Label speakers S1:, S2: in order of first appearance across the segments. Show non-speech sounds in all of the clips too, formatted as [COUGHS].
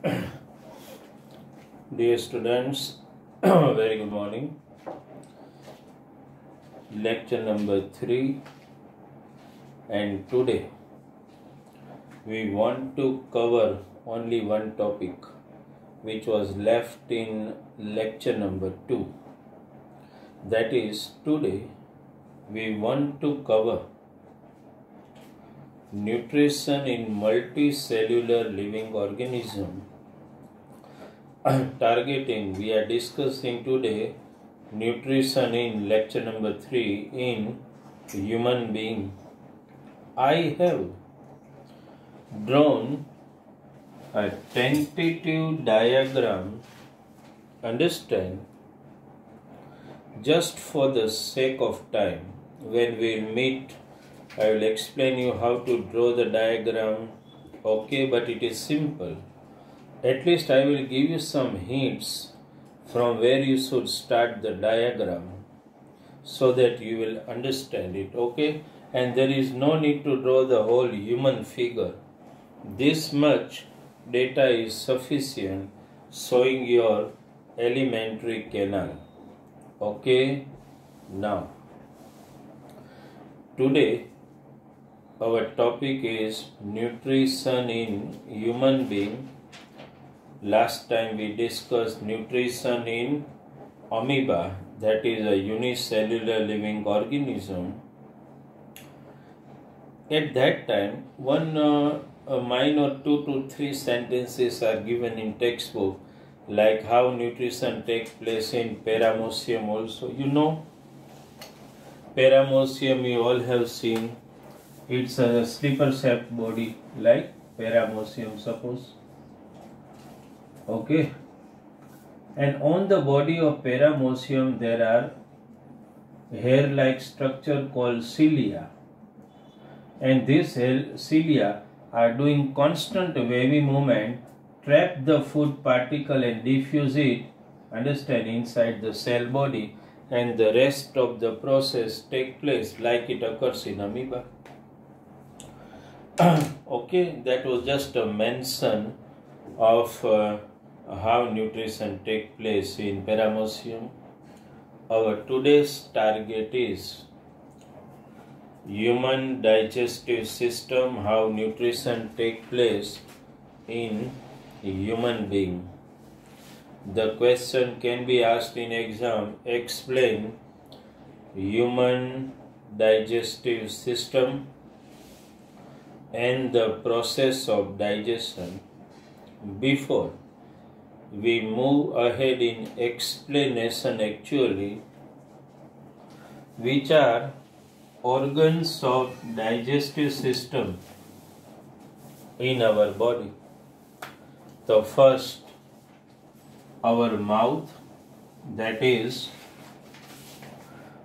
S1: [COUGHS] Dear students, [COUGHS] very good morning. Lecture number 3 and today we want to cover only one topic which was left in lecture number 2. That is today we want to cover nutrition in multicellular living organism [COUGHS] targeting. We are discussing today nutrition in lecture number 3 in human being. I have drawn a tentative diagram. Understand? Just for the sake of time when we meet i will explain you how to draw the diagram. Okay but it is simple at least I will give you some hints from where you should start the diagram so that you will understand it okay? And there is no need to draw the whole human figure. This much data is sufficient showing your alimentary canal okay? Now today our topic is nutrition in human being Last time we discussed nutrition in amoeba, that is a unicellular living organism. At that time, one uh, a minor two to three sentences are given in textbook, like how nutrition takes place in paramecium. Also, you know, paramecium you all have seen. It's a slipper-shaped body, like paramecium. Suppose okay. And on the body of paramecium there are hair like structure called cilia. And these cilia are doing constant wavy movement trap the food particle and diffuse it understand inside the cell body and the rest of the process take place like it occurs in amoeba. [CLEARS THROAT] Okay that was just a mention of uh, how nutrition take place in paramecium. Our today's target is human digestive system, how nutrition take place in human being. The question can be asked in exam, explain human digestive system and the process of digestion before we move ahead in explanation actually which are organs of digestive system in our body. The first our mouth that is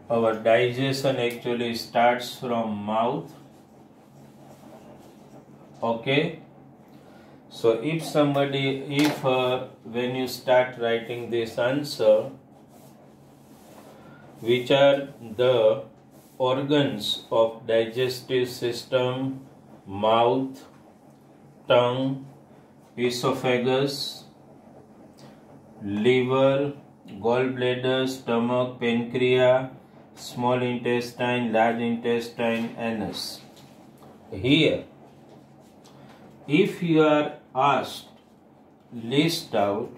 S1: our digestion actually starts from mouth. Okay so if somebody, if uh, when you start writing this answer, which are the organs of digestive system, mouth, tongue, esophagus, liver, gallbladder, stomach, pancreas, small intestine, large intestine, anus. Here, if you are asked list out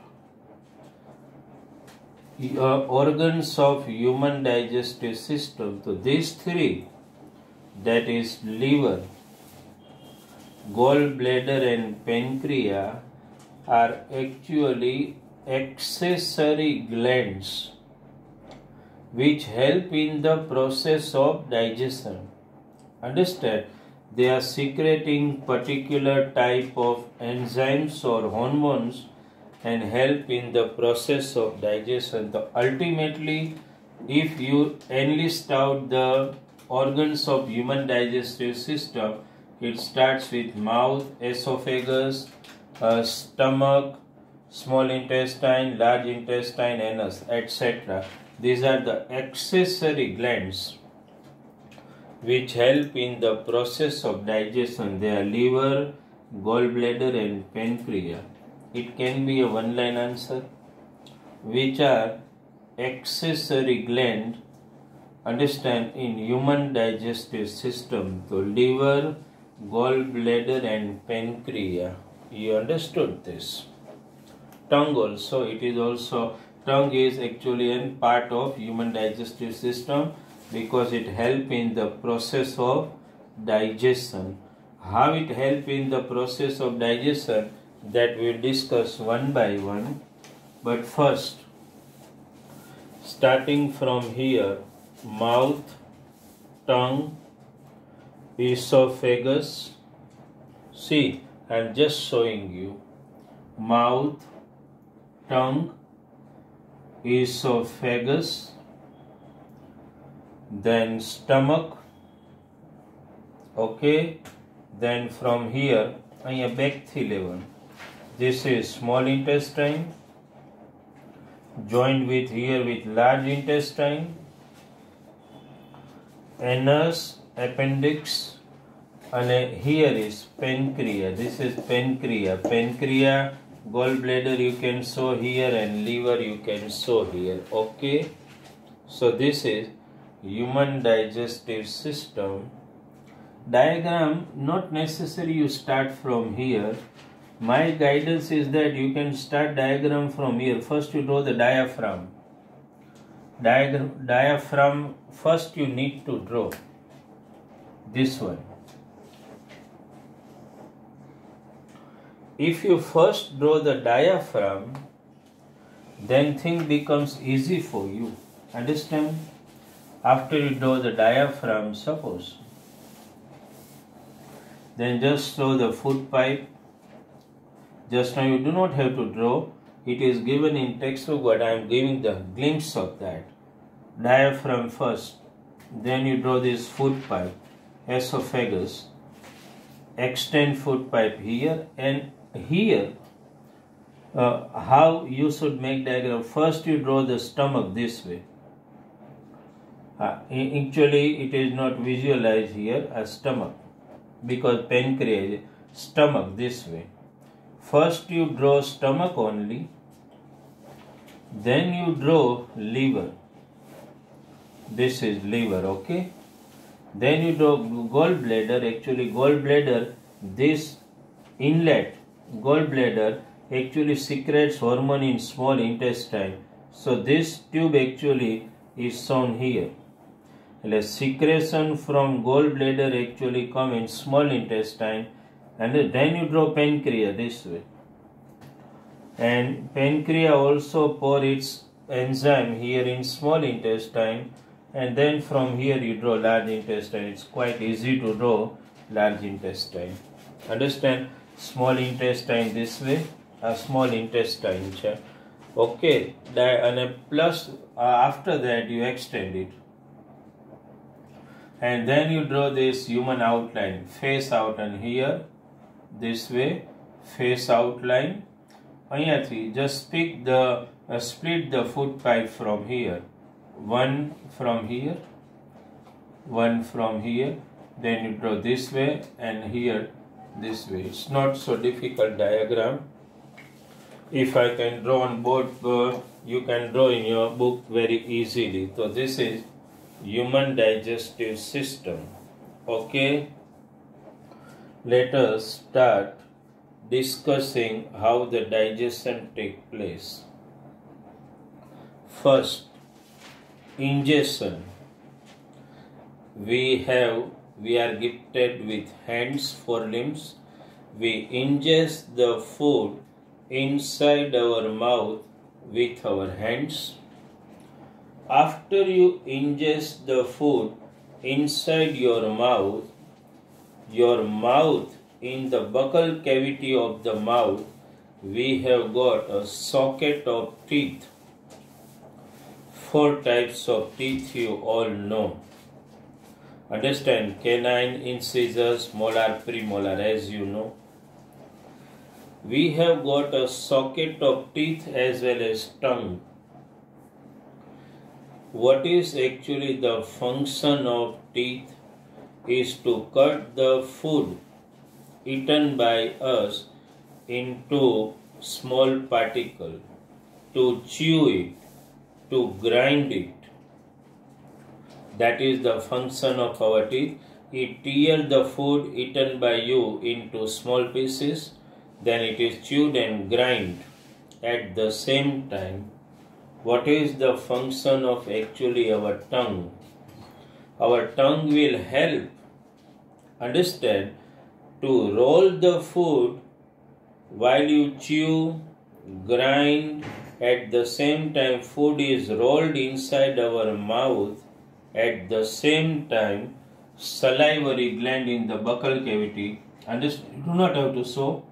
S1: your organs of human digestive system so these three that is liver gallbladder and pancreas are actually accessory glands which help in the process of digestion. Understand they are secreting particular type of enzymes or hormones and help in the process of digestion. So ultimately, if you enlist out the organs of human digestive system, it starts with mouth, esophagus, uh, stomach, small intestine, large intestine, anus, etc. These are the accessory glands which help in the process of digestion. They are liver, gallbladder and pancreas. it can be a one line answer which are accessory gland understand in human digestive system. The liver gallbladder and pancreas. You understood this. Tongue also. It is also tongue is actually a part of human digestive system because it help in the process of digestion. How it help in the process of digestion that we'll discuss one by one. But first starting from here mouth tongue esophagus. See i'm just showing you. Mouth tongue esophagus then stomach okay then from here અહીંયા બેકથી લેવાનું this is small intestine joined with here with large intestine anus appendix and here is pancreas this is pancreas pancreas gallbladder you can show here and liver you can show here okay so this is human digestive system diagram not necessary you start from here. My guidance is that you can start diagram from here. First you draw the diaphragm. Diagram diaphragm first you need to draw this one. If you first draw the diaphragm then thing becomes easy for you. Understand after you draw the diaphragm suppose. Then just show the food pipe. Just now you do not have to draw. It is given in textbook but I am giving the glimpse of that. Diaphragm first. Then you draw this food pipe. Esophagus. Extend food pipe here and here. Uh, how you should make diagram. First you draw the stomach this way uh, actually it is not visualized here as stomach because pancreas stomach this way. First you draw stomach only then you draw liver. This is liver okay? Then you draw gallbladder actually gallbladder this inlet gallbladder actually secretes hormone in small intestine. So this tube actually is shown here એટલે secretion from gallbladder actually come in small intestine and then you draw pancreas this way and pancreas also pour its enzyme here in small intestine and then from here you draw large intestine it's quite easy to draw large intestine understand small intestine this way a small intestine okay and plus uh, after that you extend it and then you draw this human outline face out and here this way face outline. અહીંયાથી just pick the uh, split the food pipe from here. One from here one from here. Then you draw this way and here this way. It's not so difficult diagram. If I can draw on board uh, you can draw in your book very easily. So this is human digestive system. Okay? Let us start discussing how the digestion take place. First ingestion. We have we are gifted with hands for limbs we ingest the food inside our mouth with our hands after you ingest the food inside your mouth your mouth in the buccal cavity of the mouth we have got a socket of teeth. Four types of teeth you all know. Understand canine incisors molar premolar as you know. We have got a socket of teeth as well as tongue what is actually the function of teeth is to cut the food eaten by us into small particle, to chew it, to grind it. That is the function of our teeth. It tears the food eaten by you into small pieces, then it is chewed and grind at the same time. What is the function of actually our tongue? Our tongue will help understand to roll the food while you chew, grind, at the same time food is rolled inside our mouth, at the same time salivary gland in the buccal cavity. Understand? Do not have to sew.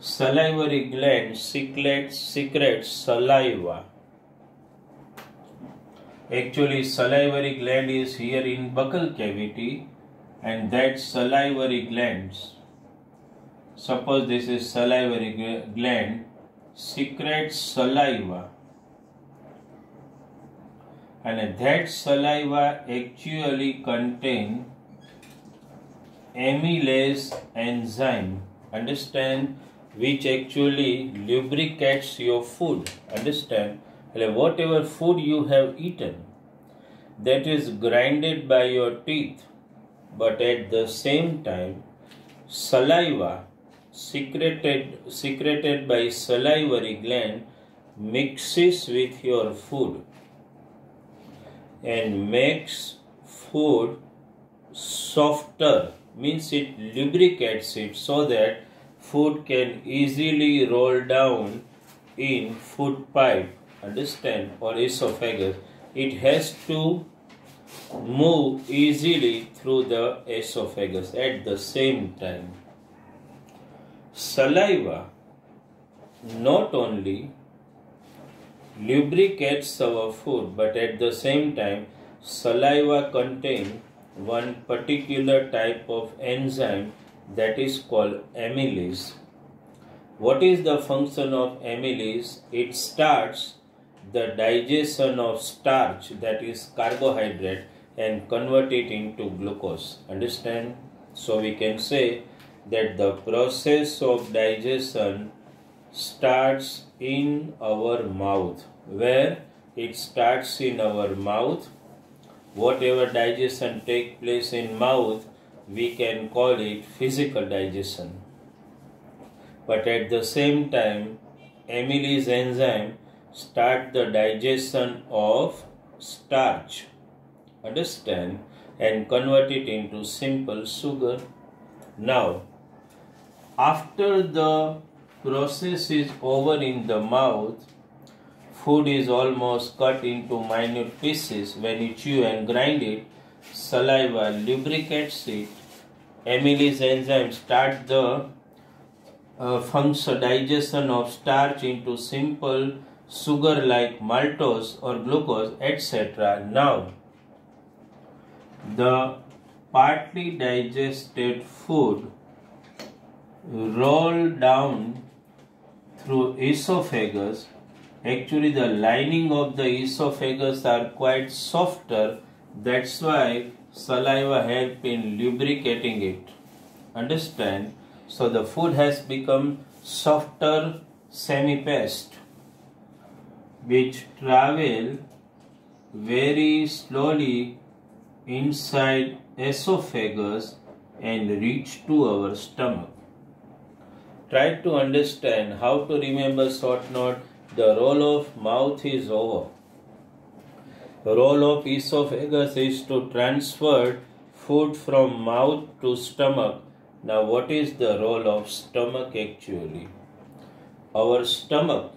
S1: Salivary gland secretes, secretes saliva. Actually, salivary gland is here in buccal cavity, and that salivary glands suppose this is salivary gland secretes saliva. And that saliva actually contain amylase enzyme. Understand? Which actually lubricates your food. Understand whatever food you have eaten that is grinded by your teeth but at the same time saliva secreted, secreted by salivary gland mixes with your food and makes food softer means it lubricates it so that food can easily roll down in food pipe understand or esophagus it has to move easily through the esophagus at the same time Saliva not only lubricates our food but at the same time saliva contains one particular type of enzyme that is called amylase. What is the function of amylase? It starts the digestion of starch that is carbohydrate and convert it into glucose. Understand? So we can say that the process of digestion starts in our mouth where it starts in our mouth whatever digestion take place in mouth we can call it physical digestion but at the same time amylase enzyme start the digestion of starch understand and convert it into simple sugar now after the process is over in the mouth, food is almost cut into minute pieces. When you chew and grind it, saliva lubricates it. Amylase enzyme start the uh, function digestion of starch into simple sugar like maltose or glucose, etc. Now, the partly digested food roll down through esophagus. Actually the lining of the esophagus are quite softer. That's why saliva help in lubricating it. Understand? So the food has become softer semi-paste which travel very slowly inside esophagus and reach to our stomach try to understand how to remember short note. The role of mouth is over. The role of esophagus is to transfer food from mouth to stomach. Now, what is the role of stomach actually? Our stomach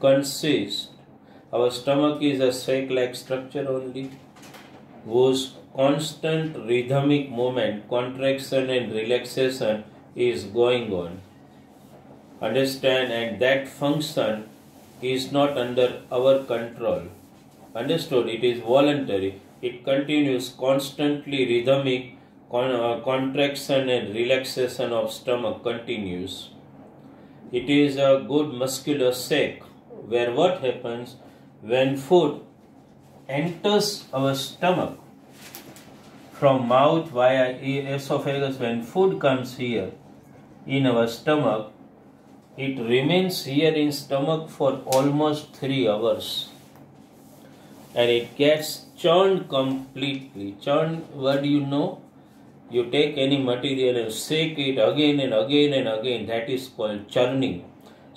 S1: consists, our stomach is a sac like structure only, whose constant rhythmic movement, contraction, and relaxation is going on. Understand, and that function is not under our control. Understood? It is voluntary. It continues constantly rhythmic con- uh, contraction and relaxation of stomach continues. It is a good muscular sac where what happens when food enters our stomach from mouth via esophagus when food comes here in our stomach it remains here in stomach for almost 3 hours and it gets churned completely. Churned, what do you know? You take any material and shake it again and again and again. That is called churning.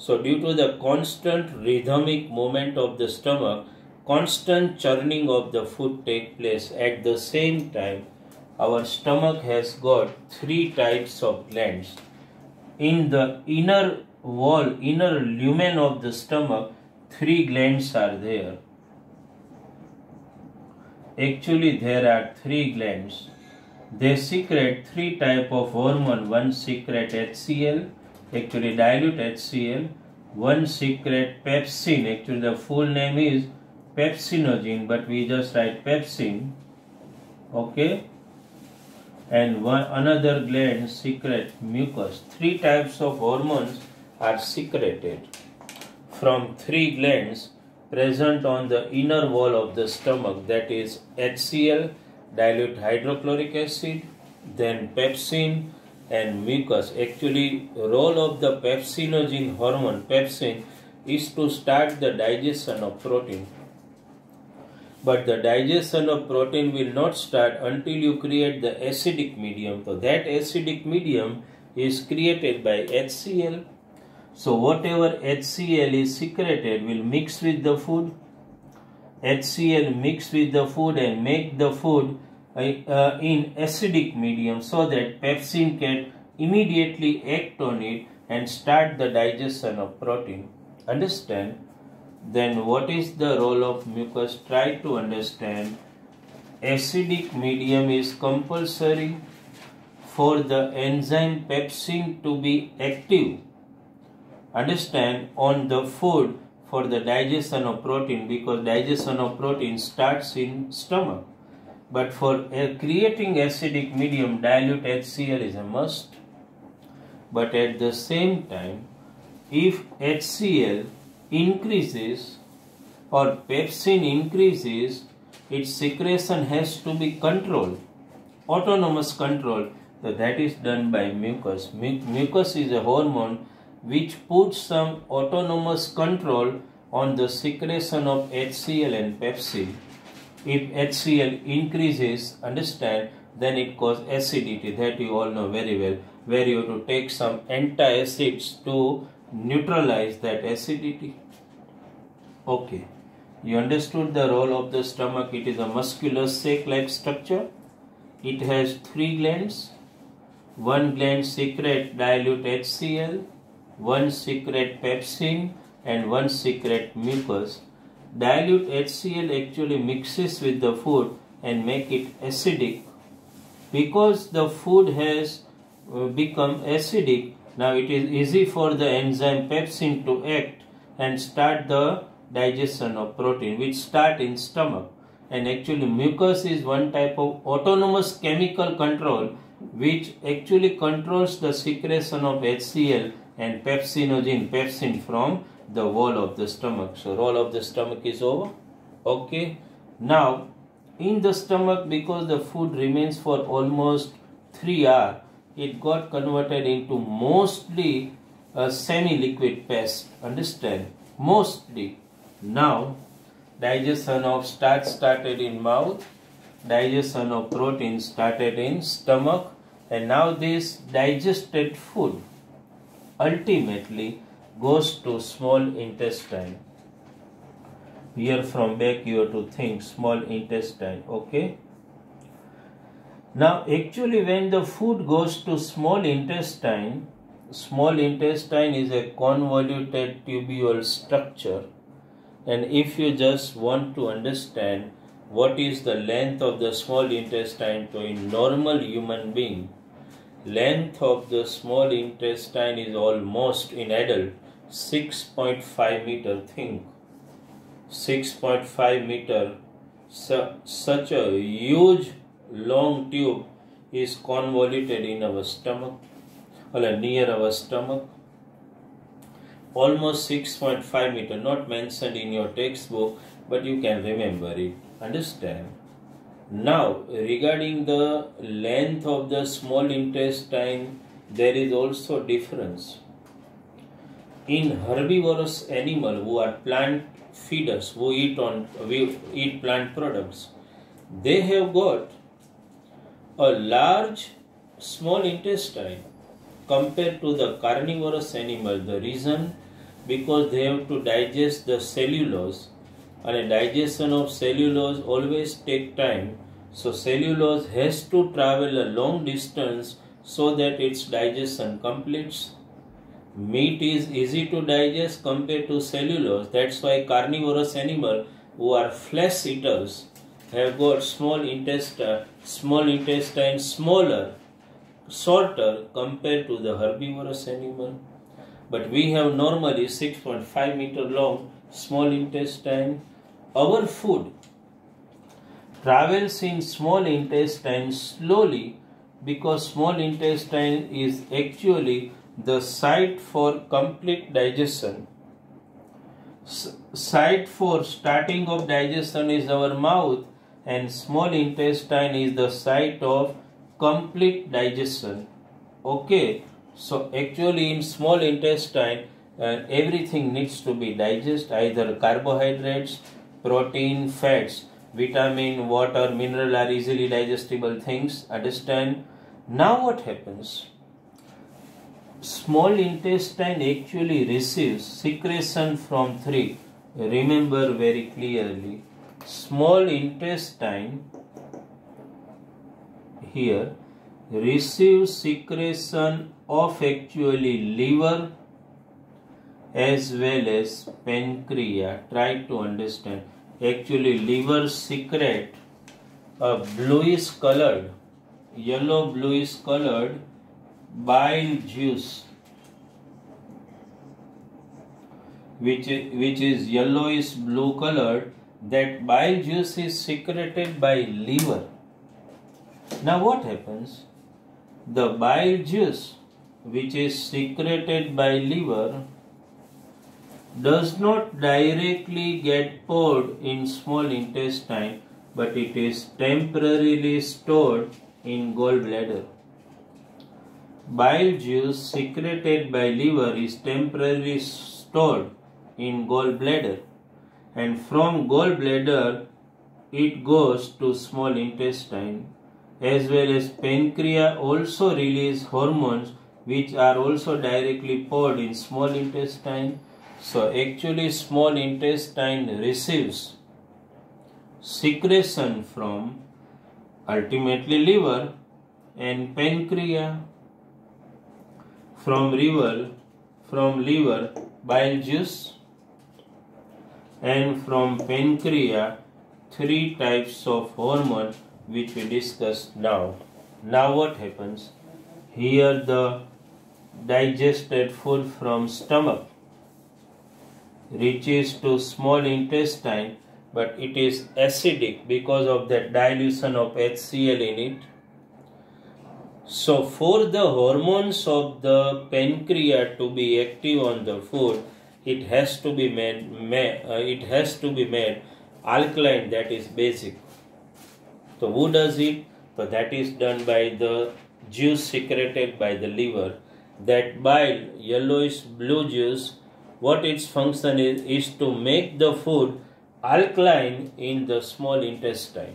S1: So, due to the constant rhythmic movement of the stomach, constant churning of the food take place at the same time. Our stomach has got three types of glands. In the inner wall, inner lumen of the stomach, three glands are there Actually, there are three glands. They secrete three type of hormone. One secrete HCl, actually dilute HCl. One secrete pepsin. Actually, the full name is pepsinogen, but we just write pepsin. Okay. And one another gland secrete mucus. Three types of hormones are secreted from three glands present on the inner wall of the stomach that is HCl, dilute hydrochloric acid, then pepsin and mucus. Actually, role of the pepsinogen hormone, pepsin, is to start the digestion of protein. But the digestion of protein will not start until you create the acidic medium. So that acidic medium is created by HCl so whatever HCl is secreted will mix with the food. HCl mix with the food and make the food uh, in acidic medium so that pepsin can immediately act on it and start the digestion of protein. Understand? Then what is the role of mucus? Try to understand. Acidic medium is compulsory for the enzyme pepsin to be active understand on the food for the digestion of protein because digestion of protein starts in stomach but for creating acidic medium dilute HCl is a must. But at the same time if HCl increases or pepsin increases its secretion has to be controlled autonomous control so that is done by mucus. Mucus is a hormone which puts some autonomous control on the secretion of HCl and pepsin. If HCl increases, understand, then it causes acidity that you all know very well, where you have to take some antacids to neutralize that acidity. Okay, you understood the role of the stomach. It is a muscular sac-like structure. It has three glands. One gland secrete dilute HCl one secret pepsin and one secret mucus. Dilute HCl actually mixes with the food and make it acidic. Because the food has uh, become acidic, now it is easy for the enzyme pepsin to act and start the digestion of protein which start in stomach and actually mucus is one type of autonomous chemical control which actually controls the secretion of HCl and pepsinogen, pepsin from the wall of the stomach. So wall of the stomach is over. Okay. Now in the stomach because the food remains for almost 3 hours, it got converted into mostly a semi-liquid paste. Understand? Mostly. Now digestion of starch started in mouth, digestion of protein started in stomach and now this digested food ultimately goes to small intestine. Here from back you have to think small intestine, okay? Now actually when the food goes to small intestine, small intestine is a convoluted tubule structure and if you just want to understand what is the length of the small intestine to a normal human being, Length of the small intestine is almost in adult 6.5 meter. Think 6.5 meter. Su- such a huge long tube is convoluted in our stomach or near our stomach. Almost 6.5 meter, not mentioned in your textbook, but you can remember it. Understand? Now, regarding the length of the small intestine, there is also difference. In herbivorous animal who are plant feeders who eat on eat plant products they have got a large small intestine compared to the carnivorous animal. The reason? Because they have to digest the cellulose and a digestion of cellulose always take time. So cellulose has to travel a long distance so that its digestion completes Meat is easy to digest compared to cellulose. That's why carnivorous animal who are flesh eaters have got small intestine, small intestine smaller, shorter compared to the herbivorous animal. But we have normally 6.5 meter long small intestine. Our food travels in small intestine slowly because small intestine is actually the site for complete digestion. S- site for starting of digestion is our mouth and small intestine is the site of complete digestion. Okay, so actually in small intestine uh, everything needs to be digested either carbohydrates, protein, fats, vitamin, water, mineral are easily digestible things. Understand? Now what happens? Small intestine actually receives secretion from three. Remember very clearly. Small intestine here receives secretion of actually liver as well as pancreas. Try to understand. Actually liver secrete a bluish colored, yellow bluish colored bile juice which which is yellowish blue colored that bile juice is secreted by liver. Now what happens? The bile juice which is secreted by liver does not directly get poured in small intestine but it is temporarily stored in gallbladder Bile juice secreted by liver is temporarily stored in gallbladder and from gallbladder it goes to small intestine as well as pancreas also release hormones which are also directly poured in small intestine. So actually small intestine receives secretion from ultimately liver and pancreas from liver from liver bile juice and from pancreas three types of hormone which we discussed now. Now what happens? Here the digested food from stomach reaches to small intestine but it is acidic because of the dilution of HCl in it so, for the hormones of the pancreas to be active on the food, it has to be made, uh, it has to be made alkaline, that is basic. So, who does it? So, that is done by the juice secreted by the liver. That bile, yellowish blue juice, what its function is, is to make the food alkaline in the small intestine,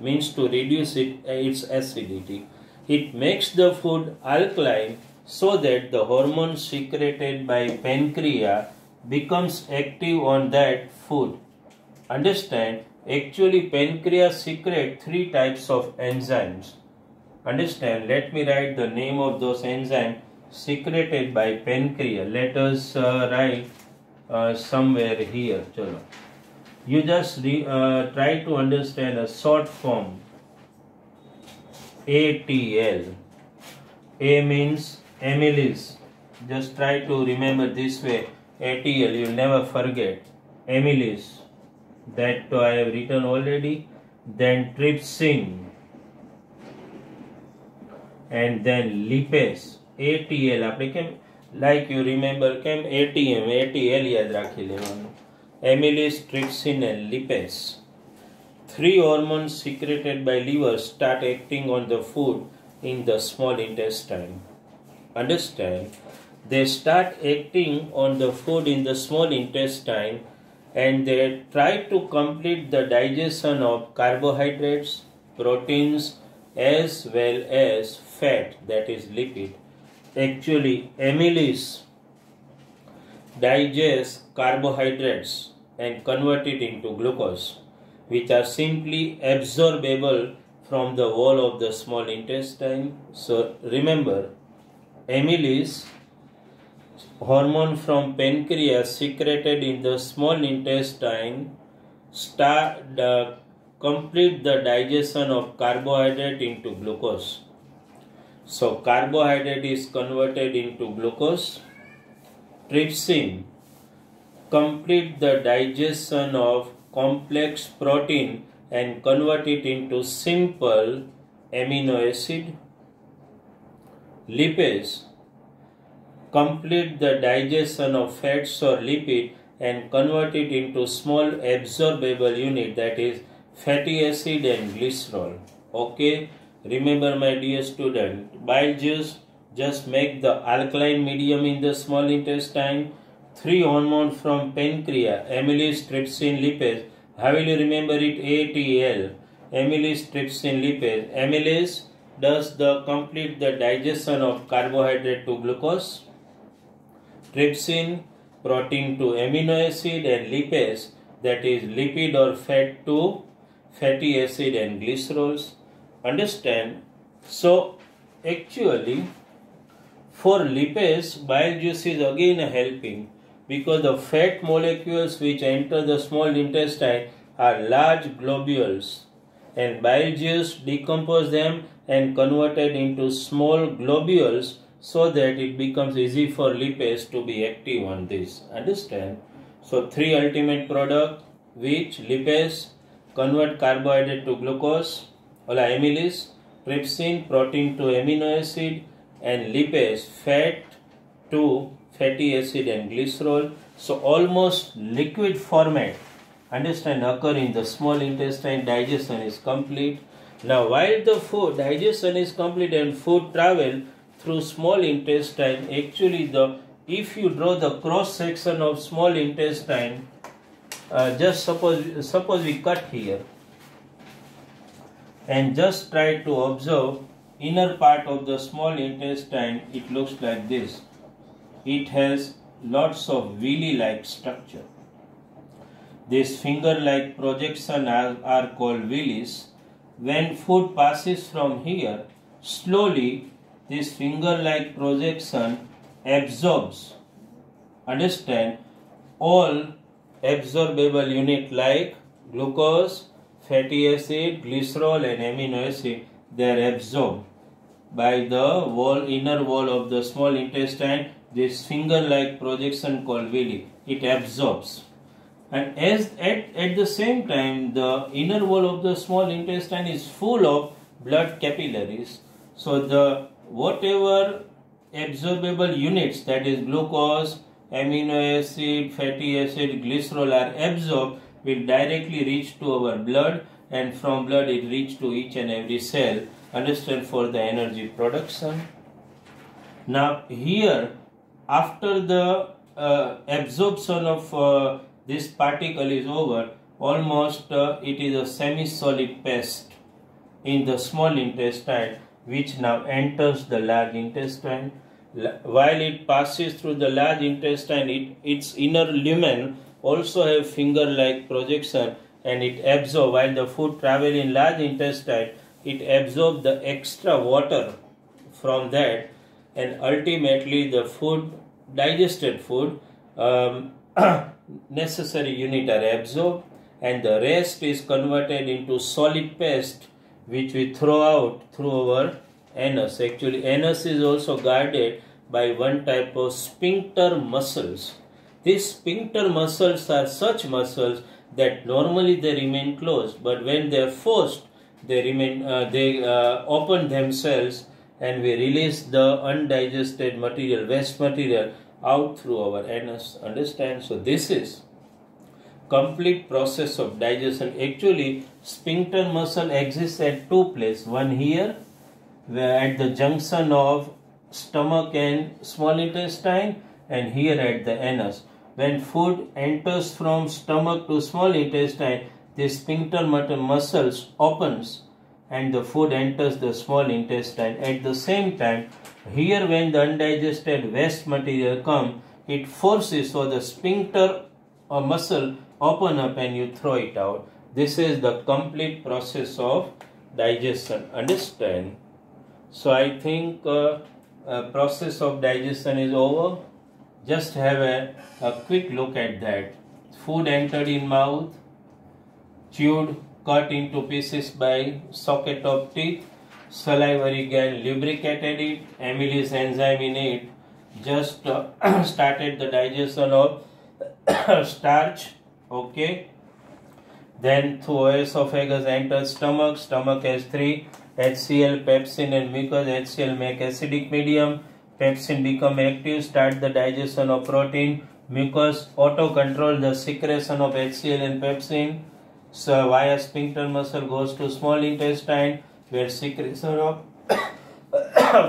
S1: means to reduce it, its acidity it makes the food alkaline so that the hormone secreted by pancreas becomes active on that food. Understand? Actually, pancreas secrete three types of enzymes. Understand? Let me write the name of those enzymes secreted by pancreas. Let us uh, write uh, somewhere here. Chalo. You just re, uh, try to understand a short form ATL. A means amylase. Just try to remember this way. ATL, you'll never forget. amylase. That I have written already. Then trypsin. And then lipase. ATL. આપણે કેમ like you remember કેમ ATM ATL યાદ રાખી લેવાનું amylase and lipase. Three hormones secreted by liver start acting on the food in the small intestine. Understand? they start acting on the food in the small intestine and they try to complete the digestion of carbohydrates, proteins, as well as fat, that is lipid. Actually, amylase digests carbohydrates and convert it into glucose, which are simply absorbable from the wall of the small intestine. So remember, amylase hormone from pancreas secreted in the small intestine start uh, complete the digestion of carbohydrate into glucose so carbohydrate is converted into glucose trypsin complete the digestion of complex protein and convert it into simple amino acid lipase complete the digestion of fats or lipid and convert it into small absorbable unit that is fatty acid and glycerol. Okay, remember my dear student, bile juice just make the alkaline medium in the small intestine. Three hormones from pancreas, amylase, trypsin, lipase. How will you remember it? ATL, amylase, trypsin, lipase. Amylase does the complete the digestion of carbohydrate to glucose trypsin, protein to amino acid and lipase that is lipid or fat to fatty acid and glycerols. Understand? So actually for lipase bile juice is again helping because the fat molecules which enter the small intestine are large globules and bile juice decompose them and converted into small globules so that it becomes easy for lipase to be active on this. Understand? So three ultimate product which lipase convert carbohydrate to glucose, ola amylase, trypsin, protein to amino acid and lipase, fat to fatty acid and glycerol. So almost liquid format understand occur in the small intestine digestion is complete. Now while the food digestion is complete and food travel through small intestine actually the if you draw the cross section of small intestine uh, just suppose suppose we cut here and just try to observe inner part of the small intestine it looks like this it has lots of villi like structure. These finger like projection are, are called villis when food passes from here slowly this finger-like projection absorbs, understand, all absorbable unit like glucose, fatty acid, glycerol and amino acid, they are absorbed by the wall, inner wall of the small intestine, this finger-like projection called villi, it absorbs. And as at, at the same time, the inner wall of the small intestine is full of blood capillaries. So the whatever absorbable units that is glucose, amino acid, fatty acid, glycerol are absorbed will directly reach to our blood and from blood it reach to each and every cell understand for the energy production. Now here after the uh, absorption of uh, this particle is over almost uh, it is a semi-solid paste in the small intestine which now enters the large intestine. While it passes through the large intestine, it, its inner lumen also have finger-like projection and it absorbs, while the food travel in large intestine, it absorbs the extra water from that and ultimately the food, digested food, um, [CLEARS THROAT] necessary unit are absorbed and the rest is converted into solid paste which we throw out through our anus. Actually, anus is also guarded by one type of sphincter muscles. These sphincter muscles are such muscles that normally they remain closed, but when they are forced, they remain uh, they uh, open themselves and we release the undigested material, waste material out through our anus. Understand? So this is complete process of digestion. Actually, sphincter muscle exists at two places. One here, at the junction of stomach and small intestine and here at the anus. When food enters from stomach to small intestine, the sphincter muscles opens and the food enters the small intestine. At the same time, here when the undigested waste material come, it forces so the sphincter or muscle open up and you throw it out. This is the complete process of digestion. Understand? So I think uh, process of digestion is over. Just have a, a quick look at that. Food entered in mouth, chewed, cut into pieces by socket of teeth, salivary gland lubricated it, amylase enzyme in it, just uh, [CLEARS THROAT] started the digestion of [CLEARS THROAT] starch, okay. Then through esophagus enters stomach, stomach has three HCl, pepsin and mucus. HCl make acidic medium. Pepsin become active, start the digestion of protein. Mucus auto control the secretion of HCl and pepsin. So via sphincter muscle goes to small intestine where secretion of [COUGHS]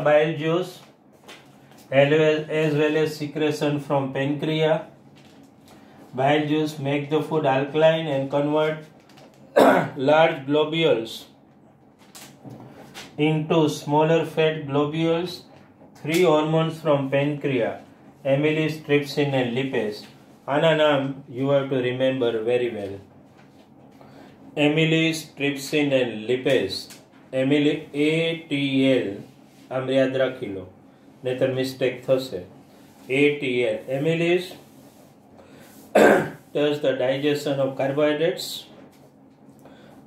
S1: bile juice as well, as secretion from pancreas. Bile juice make the food alkaline and convert [COUGHS] large globules into smaller fat globules, three hormones from pancreas, amylase, trypsin and lipase. Ananam you have to remember Amylase trypsin and lipase. Emily ATL. T L આમ યાદ રાખી લો નહીતર mistake થશે does the digestion of carbohydrates?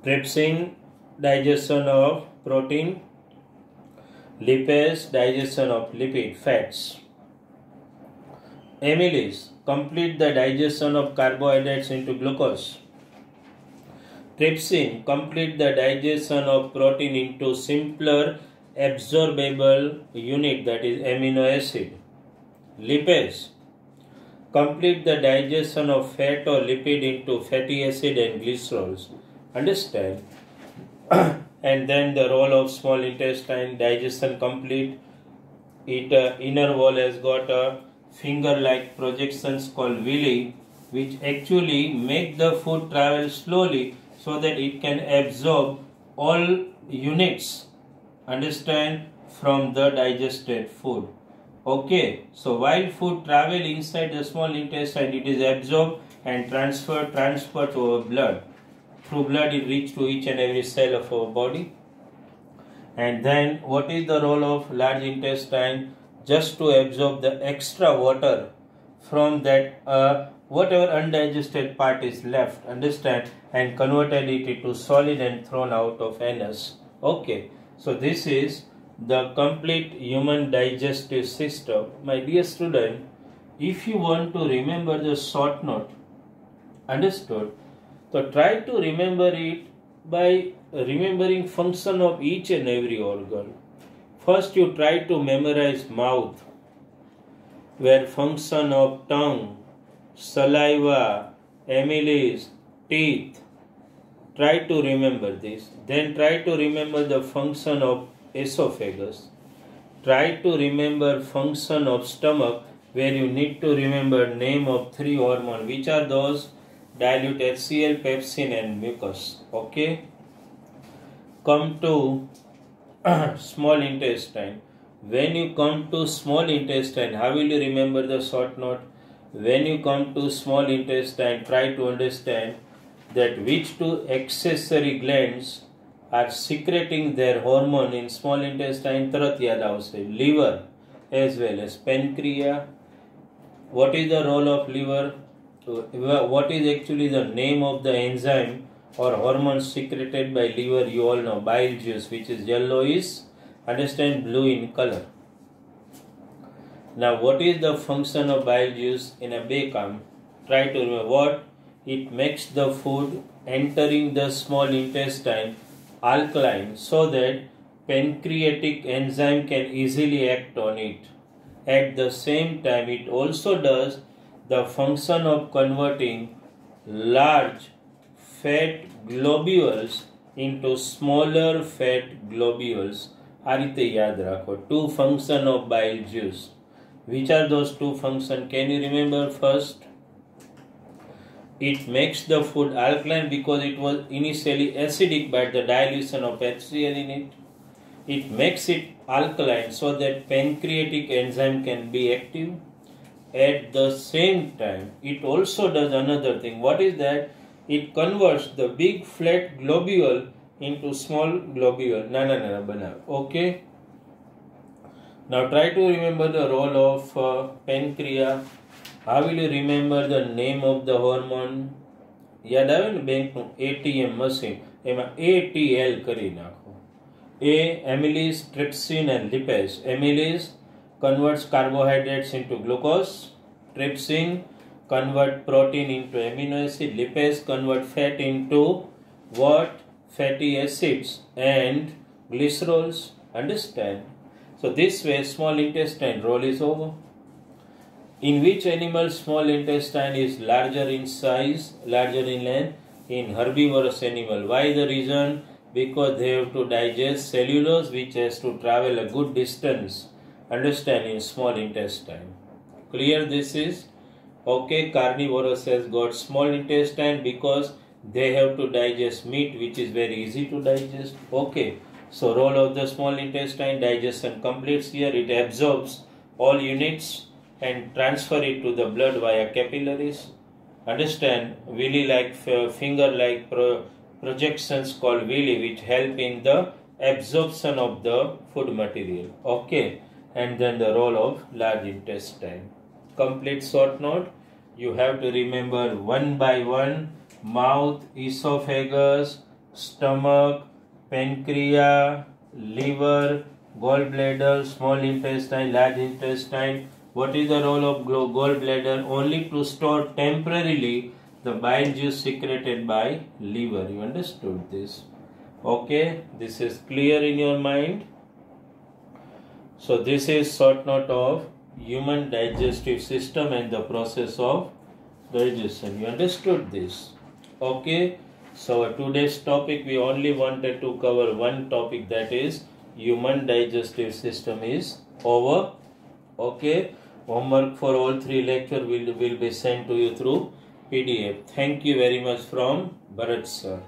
S1: Trypsin digestion of protein. Lipase digestion of lipid fats. Amylase complete the digestion of carbohydrates into glucose. Trypsin complete the digestion of protein into simpler absorbable unit that is amino acid. Lipase complete the digestion of fat or lipid into fatty acid and glycerols. Understand? [CLEARS THROAT] and then the role of small intestine digestion complete it uh, inner wall has got a finger like projections called villi which actually make the food travel slowly so that it can absorb all units understand from the digested food. Okay so while food travel inside the small intestine it is absorbed and transferred transferred to our blood. Through blood it reaches to each and every cell of our body. And then what is the role of large intestine? Just to absorb the extra water from that uh, whatever undigested part is left understand and converted it into solid and thrown out of anus okay so this is the complete human digestive system my dear student if you want to remember the short note understood so try to remember it by remembering function of each and every organ. First you try to memorize mouth, where function of tongue, saliva, amylase, teeth. Try to remember this. Then try to remember the function of esophagus. Try to remember function of stomach where you need to remember name of three hormone. Which are those? dilute HCl, pepsin and mucus. Okay. Come to [CLEARS THROAT] small intestine. When you come to small intestine, how will you remember the short note? When you come to small intestine, try to understand that which two accessory glands are secreting their hormone in small intestine તરત યાદ આવશે liver as well as pancreas what is the role of liver so, what is actually the name of the enzyme or hormone secreted by liver? You all know bile juice, which is yellowish, understand blue in color. Now, what is the function of bile juice in a Bekam? Try to remember what it makes the food entering the small intestine alkaline so that pancreatic enzyme can easily act on it. At the same time, it also does the function of converting large fat globules into smaller fat globules આ રીતે યાદ રાખો two function of bile juice which are those two function can you remember first It makes the food alkaline because it was initially acidic by the dilution of HCl in it. It makes it alkaline so that pancreatic enzyme can be active. At the same time, it also does another thing. What is that? It converts the big flat globule into small globule. Na na na na Okay. Now try to remember the role of uh, pancreas how will you remember the name of the hormone યાદ આવે ને બેંકનું ATM machine એમાં ATL કરી નાખો એ amylase trypsin and lipase એમિલીસ converts carbohydrates into glucose trypsin convert protein into amino acid lipase convert fat into what fatty acids and glycerols understand So this way small intestine role is over in which animal small intestine is larger in size, larger in length? In herbivorous animal. Why the reason? Because they have to digest cellulose which has to travel a good distance. Understand in small intestine. Clear this is? Okay, carnivorous has got small intestine because they have to digest meat which is very easy to digest. Okay, so role of the small intestine digestion completes here. It absorbs all units and transfer it to the blood via capillaries. Understand villi like finger like pro- projections called villi which help in the absorption of the food material. Okay, and then the role of large intestine. Complete short note. You have to remember one by one mouth, esophagus, stomach, pancreas, liver, gallbladder, small intestine, large intestine what is the role of gallbladder? Only to store temporarily the bile juice secreted by liver. You understood this? Okay, this is clear in your mind. So this is short note of human digestive system and the process of digestion. You understood this? Okay. So today's topic we only wanted to cover one topic that is human digestive system is over. Okay homework for all three lecture will, will be sent to you through PDF. Thank you very much from Bharat sir.